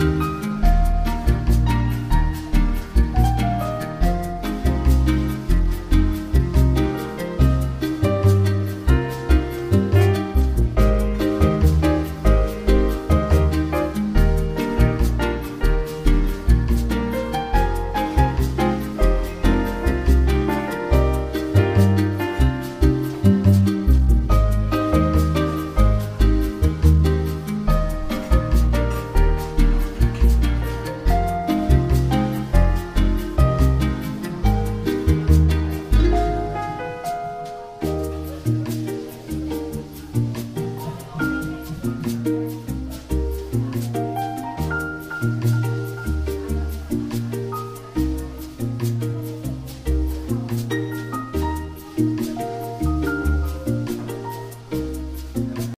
Bye.